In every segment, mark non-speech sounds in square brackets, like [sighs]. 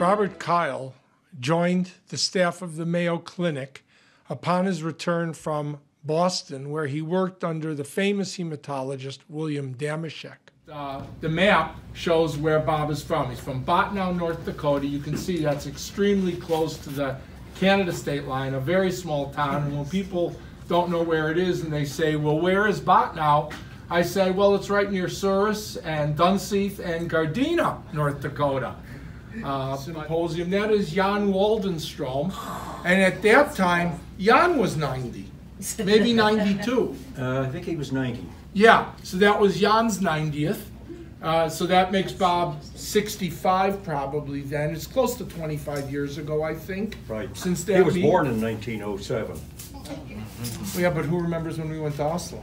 Robert Kyle joined the staff of the Mayo Clinic upon his return from Boston, where he worked under the famous hematologist William Dameshek. Uh, the map shows where Bob is from. He's from Bottineau, North Dakota. You can see that's extremely close to the Canada state line, a very small town. And when people don't know where it is and they say, well, where is Bottineau? I say, well, it's right near Souris and Dunseith and Gardena, North Dakota. Uh, symposium. That is Jan Waldenstrom. [sighs] And at that time, Jan was 90, maybe 92. [laughs] Uh, I think he was 90. Yeah, so that was Jan's 90th. Uh, so that makes Bob 65 probably then. It's close to 25 years ago, I think. Right. Since that He was meeting. born in 1907. [laughs] Yeah, but who remembers when we went to Oslo?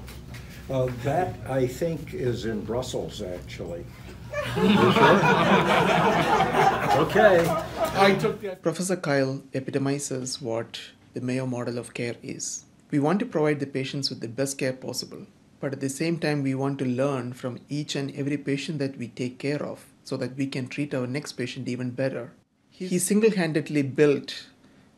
Uh, that, I think, is in Brussels, actually. Okay. I took that. Professor Kyle epitomizes what the Mayo model of care is. We want to provide the patients with the best care possible, but at the same time, we want to learn from each and every patient that we take care of so that we can treat our next patient even better. He single handedly built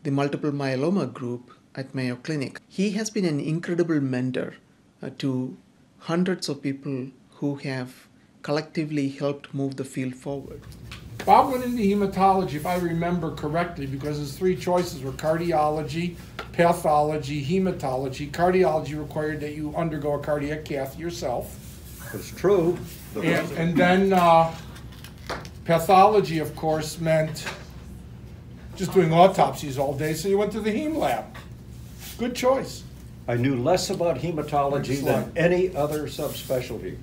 the multiple myeloma group at Mayo Clinic. He has been an incredible mentor uh, to hundreds of people who have collectively helped move the field forward. Bob went into hematology, if I remember correctly, because his three choices were cardiology, pathology, hematology. Cardiology required that you undergo a cardiac cath yourself. That's true. The And, and then uh, pathology, of course, meant just doing autopsies all day, so you went to the heme lab. Good choice. I knew less about hematology than any other subspecialty.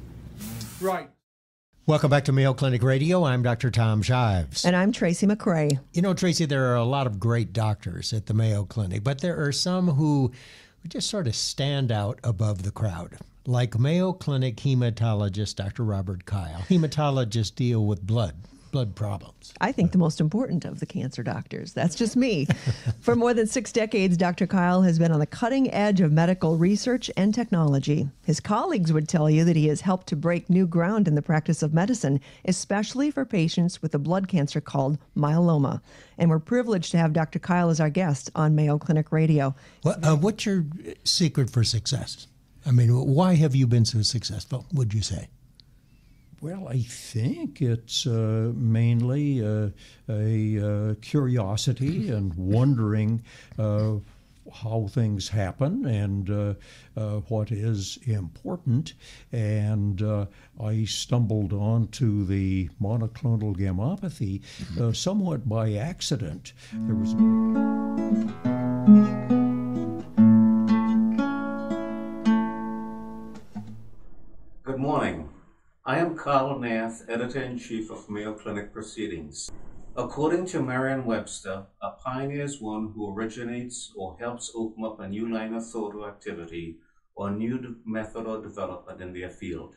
Right. Welcome back to Mayo Clinic Radio. I'm Dr. Tom Shives. And I'm Tracy McCray. You know, Tracy, there are a lot of great doctors at the Mayo Clinic, but there are some who just sort of stand out above the crowd. Like Mayo Clinic hematologist Dr. Robert Kyle. Hematologists deal with blood, blood problems. I think the most important of the cancer doctors. That's just me. [laughs] For more than six decades, Dr. Kyle has been on the cutting edge of medical research and technology. His colleagues would tell you that he has helped to break new ground in the practice of medicine, especially for patients with a blood cancer called myeloma. And we're privileged to have Dr. Kyle as our guest on Mayo Clinic Radio. What, uh, what's your secret for success? I mean, why have you been so successful, would you say? Well, I think it's uh, mainly uh, a uh, curiosity and wondering uh, how things happen and uh, uh, what is important. And I stumbled onto the monoclonal gammopathy somewhat by accident. There was. Karl Nath, Editor in Chief of Mayo Clinic Proceedings. According to Merriam Webster, a pioneer is one who originates or helps open up a new line of thought or activity or new method or development in their field.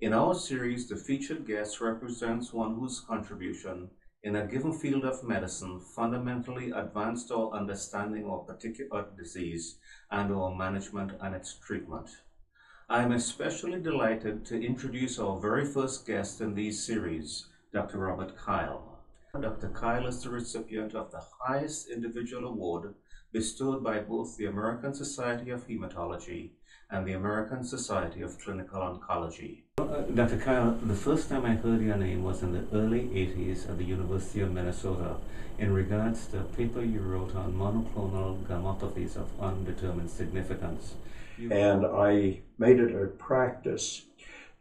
In our series, the featured guest represents one whose contribution in a given field of medicine fundamentally advanced our understanding of a particular disease and our management and its treatment. I am especially delighted to introduce our very first guest in these series, Dr. Robert Kyle. Dr. Kyle is the recipient of the highest individual award bestowed by both the American Society of Hematology and the American Society of Clinical Oncology. Uh, Dr. Kyle, the first time I heard your name was in the early 80s at the University of Minnesota in regards to a paper you wrote on monoclonal gammopathies of undetermined significance. And I made it a practice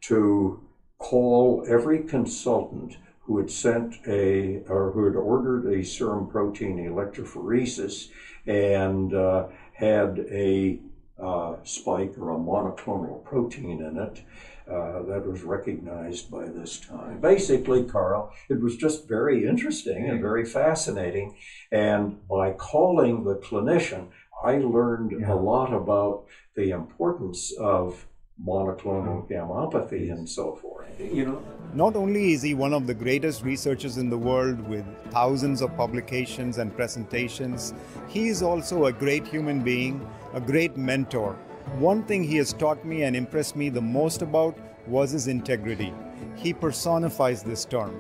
to call every consultant who had sent a or who had ordered a serum protein electrophoresis and uh, had a uh, spike or a monoclonal protein in it. Uh, that was recognized by this time. Basically, Karl, it was just very interesting and very fascinating. And by calling the clinician, I learned a lot about the importance of monoclonal mm. gammopathy and so forth. You know, Not only is he one of the greatest researchers in the world with thousands of publications and presentations, he is also a great human being, a great mentor. One thing he has taught me and impressed me the most about was his integrity. He personifies this term.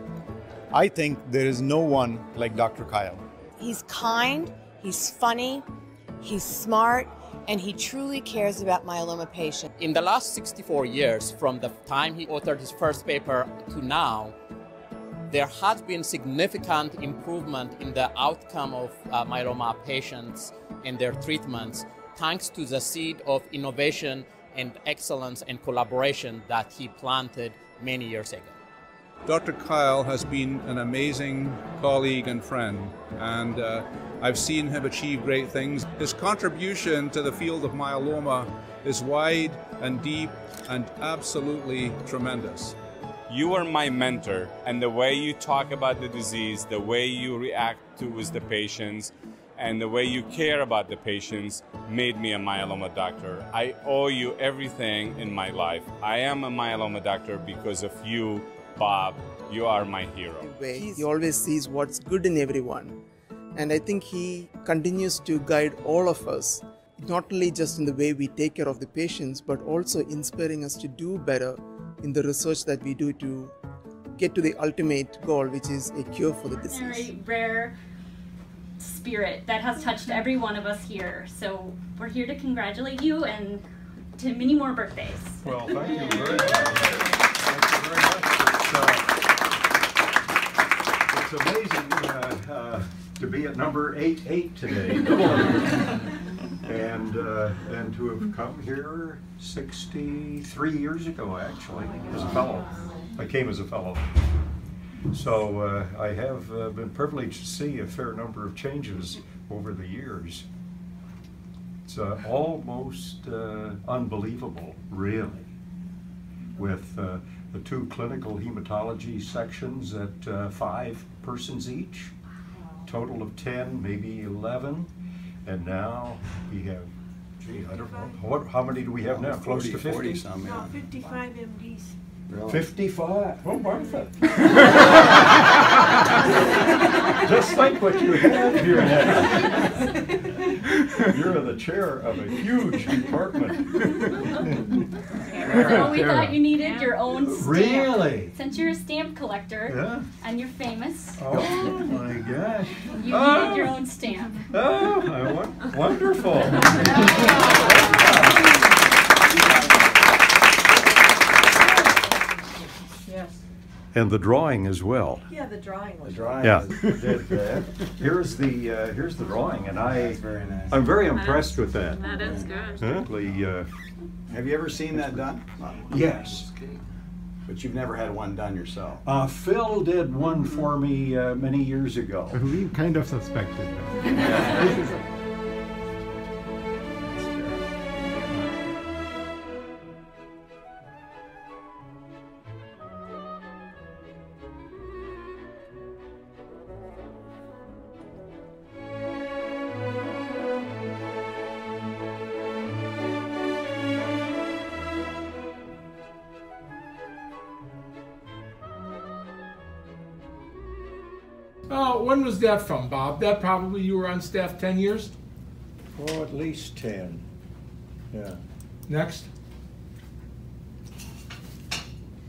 I think there is no one like Dr. Kyle. He's kind, he's funny, he's smart, and he truly cares about myeloma patients. In the last 64 years, from the time he authored his first paper to now, there has been significant improvement in the outcome of uh, myeloma patients and their treatments thanks to the seed of innovation and excellence and collaboration that he planted many years ago. Dr. Kyle has been an amazing colleague and friend, and uh, I've seen him achieve great things. His contribution to the field of myeloma is wide and deep and absolutely tremendous. You are my mentor, and the way you talk about the disease, the way you react to with the patients, and the way you care about the patients made me a myeloma doctor. I owe you everything in my life. I am a myeloma doctor because of you, Bob. You are my hero. He always sees what's good in everyone. And I think he continues to guide all of us, not only just in the way we take care of the patients, but also inspiring us to do better in the research that we do to get to the ultimate goal, which is a cure for the disease. Very rare spirit that has touched every one of us here. So we're here to congratulate you and to many more birthdays. Well, thank you very much. Thank you very much. It's, uh, it's amazing uh, uh, to be at number eight eight today, [laughs] and uh, and to have come here 63 years ago, actually, as a fellow. I came as a fellow. So uh, I have uh, been privileged to see a fair number of changes over the years. It's uh, almost uh, unbelievable, really, with uh, the two clinical hematology sections at uh, five persons each, total of 10, maybe 11, and now we have, gee, I don't know, what, how many do we have now? Close to 50? 40 some, yeah. No, 55 MDs. 55. Oh, Martha. [laughs] Just think what you have here now. [laughs] You're the chair of a huge department. So we thought you needed your own stamp. Really? Since you're a stamp collector Yeah. and you're famous, Oh, my gosh. you Oh. needed your ah. own stamp. Oh, wonderful. [laughs] Yes. And the drawing as well. Yeah, the drawing was. Yeah. Here's the, uh, here's the drawing, and I, I'm very impressed with that. That is good. Certainly, uh, Have you ever seen that done? yes. But you've never had one done yourself? Uh, Phil did one for me uh, many years ago. We kind of suspected [laughs] Oh, when was that from, Bob? That probably you were on staff 10 years? Oh, at least 10. Yeah. Next.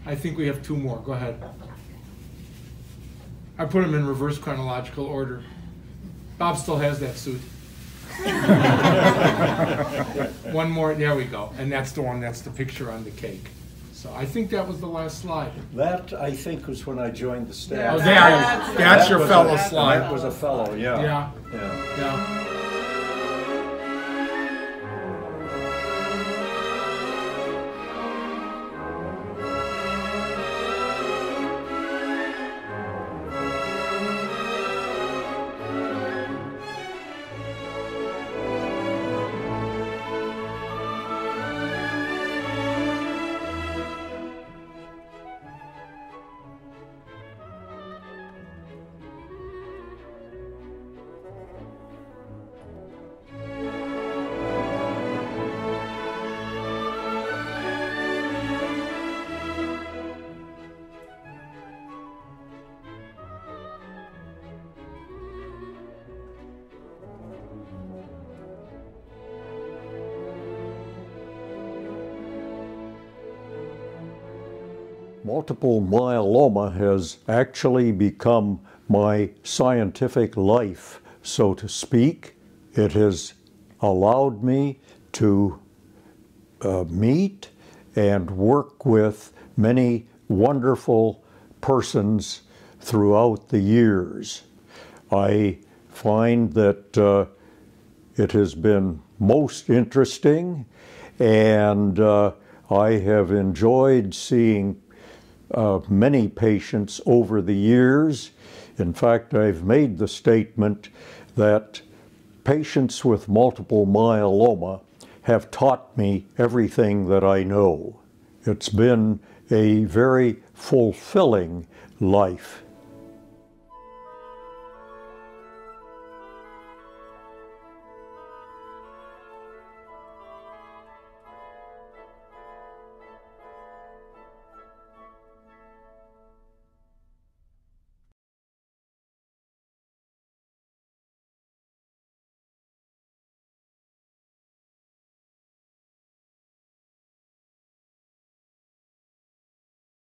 I think we have two more. Go ahead. I put them in reverse chronological order. Bob still has that suit. [laughs] one more, there we go. And that's the one, that's the picture on the cake. So I think that was the last slide. That, I think, was when I joined the staff. Oh, there, that's That your was fellow a- slide. That was a fellow, yeah. Yeah. Yeah. Yeah. Multiple myeloma has actually become my scientific life, so to speak. It has allowed me to uh, meet and work with many wonderful persons throughout the years. I find that uh, it has been most interesting and uh, I have enjoyed seeing uh, many patients over the years. In fact, I've made the statement that patients with multiple myeloma have taught me everything that I know. It's been a very fulfilling life.